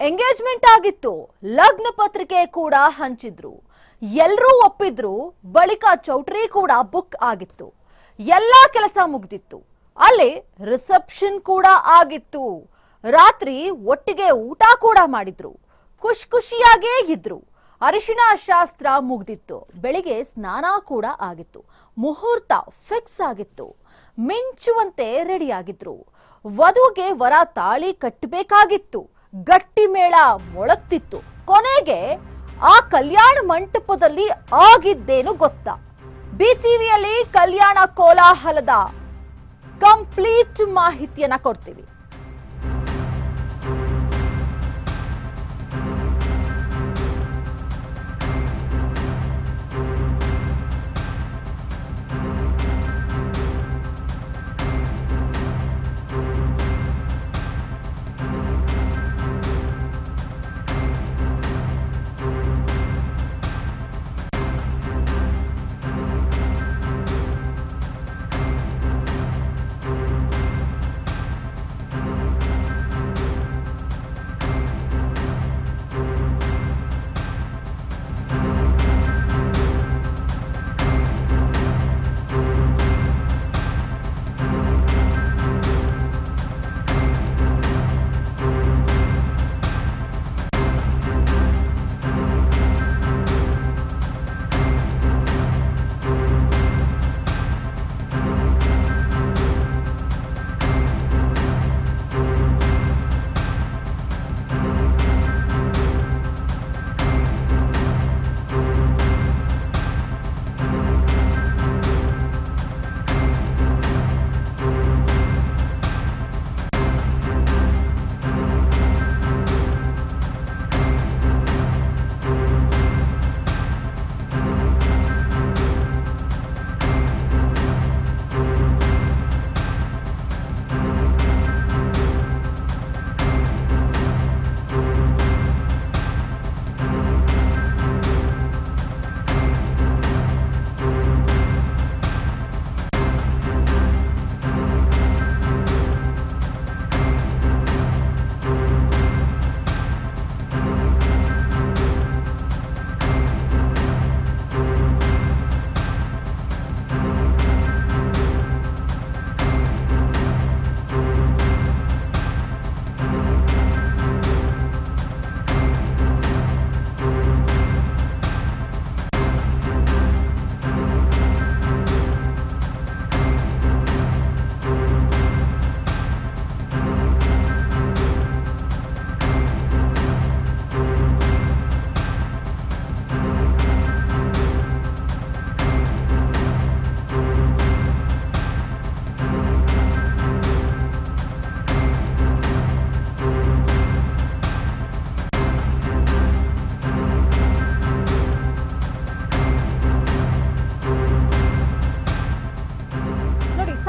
Engagement ಆಗಿತ್ತು. ಲಗ್ನ ಪತ್ರಿಕೆ ಕೂಡ ಹಂಚಿದ್ರು. ಎಲ್ಲರೂ ಒಪ್ಪಿದ್ರು, ಬಳಿಕ ಚೌಟ್ರಿ ಕೂಡ ಬುಕ್ ಆಗಿತ್ತು. ಎಲ್ಲಾ ಕೆಲಸ ಮುಗ್ದಿತ್ತು. ಅಲ್ಲಿ ರಿಸೆಪ್ಷನ್ ಕೂಡ ಆಗಿತ್ತು. ರಾತ್ರಿ ಒಟ್ಟಿಗೆ ಊಟ ಕೂಡ ಮಾಡಿದ್ರು. ಖುಷ್ ಖುಷಿಯಾಗೇ ಇದ್ರು. ಅರಿಶಿಣ ಶಾಸ್ತ್ರ ಮುಗ್ದಿತ್ತು. ಬೆಳಿಗ್ಗೆ ಸ್ನಾನ ಕೂಡ ಆಗಿತ್ತು. ಮುಹೂರ್ತ ಫಿಕ್ಸ್ ಆಗಿತ್ತು. ಮಿಂಚುವಂತೆ ರೆಡಿಯಾಗಿದ್ರು ವಧುಗೆ ವರ ತಾಳಿ ಕಟ್ಟಬೇಕಾಗಿತ್ತು. ಗಟ್ಟಿ ಮೇಳ ಮೊಳಗ್ತಿತ್ತು. ಕೊನೆಗೆ ಆ ಕಲ್ಯಾಣ ಮಂಟಪದಲ್ಲಿ ಆಗಿದ್ದೇನು ಗೊತ್ತಾ? ಬಿಜಿವಿಯಲ್ಲಿ ಕಲ್ಯಾಣ ಕೋಲಾಹಲದ ಕಂಪ್ಲೀಟ್ ಮಾಹಿತಿಯನ್ನ ಕೊಡ್ತೀವಿ.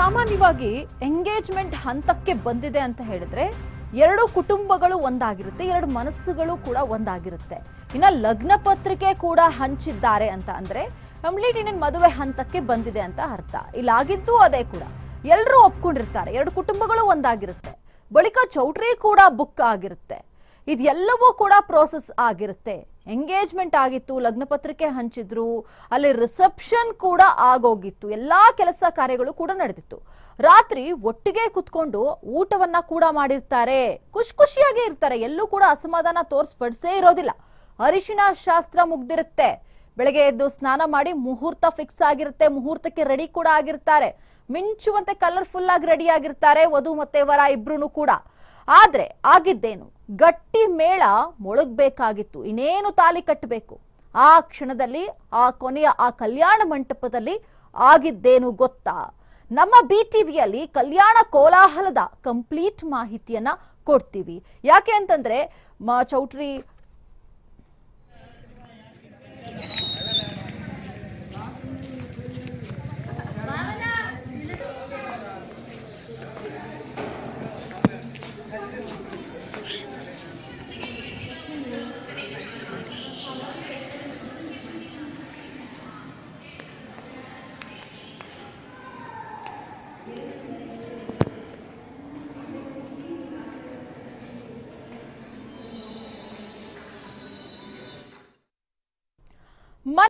ಸಾಮಾನ್ಯವಾಗಿ ಎಂಗೇಜ್ಮೆಂಟ್ ಹಂತಕ್ಕೆ ಬಂದಿದೆ ಅಂತ ಹೇಳಿದ್ರೆ ಎರಡು ಕುಟುಂಬಗಳು ಒಂದಾಗಿರುತ್ತೆ, ಎರಡು ಮನಸ್ಸುಗಳು ಕೂಡ ಒಂದಾಗಿರುತ್ತೆ. ಇನ್ನ ಲಗ್ನ ಪತ್ರಿಕೆ ಕೂಡ ಹಂಚಿದ್ದಾರೆ ಅಂತ ಅಂದ್ರೆ ಕಂಪ್ಲೀಟ್ ಇನ್ನೇನು ಮದುವೆ ಹಂತಕ್ಕೆ ಬಂದಿದೆ ಅಂತ ಅರ್ಥ. ಇಲ್ಲಾಗಿದ್ದು ಅದೇ ಕೂಡ. ಎಲ್ಲರೂ ಒಪ್ಕೊಂಡಿರ್ತಾರೆ, ಎರಡು ಕುಟುಂಬಗಳು ಒಂದಾಗಿರುತ್ತೆ. ಬಳಿಕ ಚೌಟ್ರಿ ಕೂಡ ಬುಕ್ ಆಗಿರುತ್ತೆ. ಇದೆಲ್ಲವೂ ಕೂಡ ಪ್ರೋಸೆಸ್ ಆಗಿರುತ್ತೆ. ಎಂಗೇಜ್ಮೆಂಟ್ ಆಗಿತ್ತು ಲಗ್ನ ಪತ್ರಿಕೆ ಹಂಚಿದ್ರು, ಅಲ್ಲಿ ರಿಸೆಪ್ಷನ್ ಕೂಡ ಆಗೋಗಿತ್ತು, ಎಲ್ಲಾ ಕೆಲಸ ಕಾರ್ಯಗಳು ಕೂಡ ನಡೆದಿತ್ತು. ರಾತ್ರಿ ಒಟ್ಟಿಗೆ ಕುತ್ಕೊಂಡು ಊಟವನ್ನ ಕೂಡ ಮಾಡಿರ್ತಾರೆ, ಖುಷಿ ಖುಷಿಯಾಗಿ ಇರ್ತಾರೆ, ಎಲ್ಲೂ ಕೂಡ ಅಸಮಾಧಾನ ತೋರ್ಸ್ಪಡಿಸೇ ಇರೋದಿಲ್ಲ. ಅರಿಶಿಣ ಶಾಸ್ತ್ರ ಮುಗ್ದಿರುತ್ತೆ, ಬೆಳಗ್ಗೆ ಎದ್ದು ಸ್ನಾನ ಮಾಡಿ ಮುಹೂರ್ತ ಫಿಕ್ಸ್ ಆಗಿರುತ್ತೆ, ಮುಹೂರ್ತಕ್ಕೆ ರೆಡಿ ಕೂಡ ಆಗಿರ್ತಾರೆ, ಮಿಂಚುವಂತೆ ಕಲರ್ಫುಲ್ ಆಗಿ ರೆಡಿ ಆಗಿರ್ತಾರೆ, ವಧು ಮತ್ತೆ ವರ ಇಬ್ರು ಕೂಡ. ಆದ್ರೆ ಆಗಿದ್ದೇನು, ಗಟ್ಟಿ ಮೇಳ ಮೊಳಗ್ಬೇಕಾಗಿತ್ತು, ಇನ್ನೇನು ತಾಲಿ ಕಟ್ಟಬೇಕು? ಆ ಕ್ಷಣದಲ್ಲಿ, ಆ ಕೊನೆಯ, ಆ ಕಲ್ಯಾಣ ಮಂಟಪದಲ್ಲಿ ಆಗಿದ್ದೇನು ಗೊತ್ತಾ? ನಮ್ಮ ಬಿ ಟಿವಿಯಲ್ಲಿ ಕಲ್ಯಾಣ ಕೋಲಾಹಲದ ಕಂಪ್ಲೀಟ್ ಮಾಹಿತಿಯನ್ನ ಕೊಡ್ತೀವಿ. ಯಾಕೆ ಅಂತಂದ್ರೆ ಚೌಟ್ರಿ